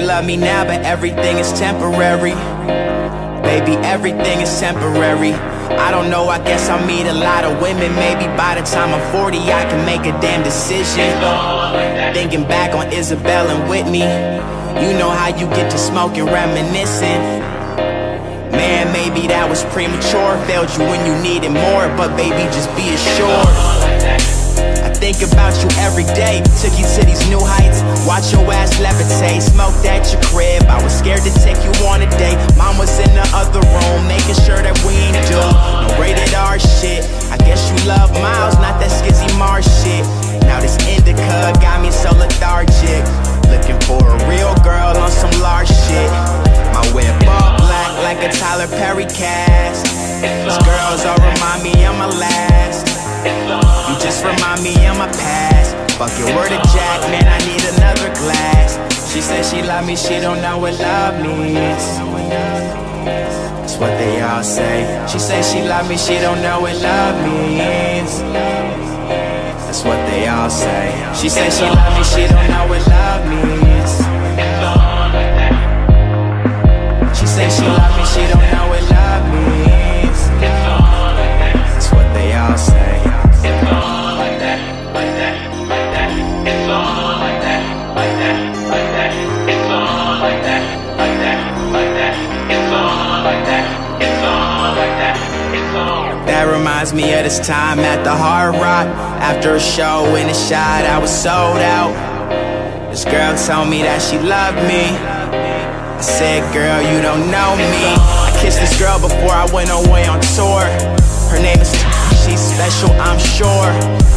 love me now, but everything is temporary. Baby, everything is temporary. I don't know, I guess I'll meet a lot of women. Maybe by the time I'm 40, I can make a damn decision. Thinking back on Isabel and Whitney, you know how you get to smoking, reminiscing. Man, maybe that was premature. Failed you when you needed more, but baby, just be assured. Think about you every day. Took you to these new heights. Watch your ass levitate. Smoked at your crib. I was scared to take you on a date. Mom was in the other room, making sure that we ain't do no rated R shit. I guess you love Miles, not that skizzy Mars shit. Now this indica got me so lethargic. Looking for a real girl on some large shit. My whip all black like a Tyler Perry cast. These girls all remind me of my last. Just remind me of my past. Fuck your word of Jack, man, I need another glass. She said she love me, she don't know what love means. That's what they all say. She said she love me, she don't know what love means. That's what they all say. She said she love me, she don't know what love means. That reminds me of this time at the Hard Rock. After a show and a shot, I was sold out. This girl told me that she loved me. I said, girl, you don't know me. I kissed this girl before I went away on tour. Her name is she's special, I'm sure.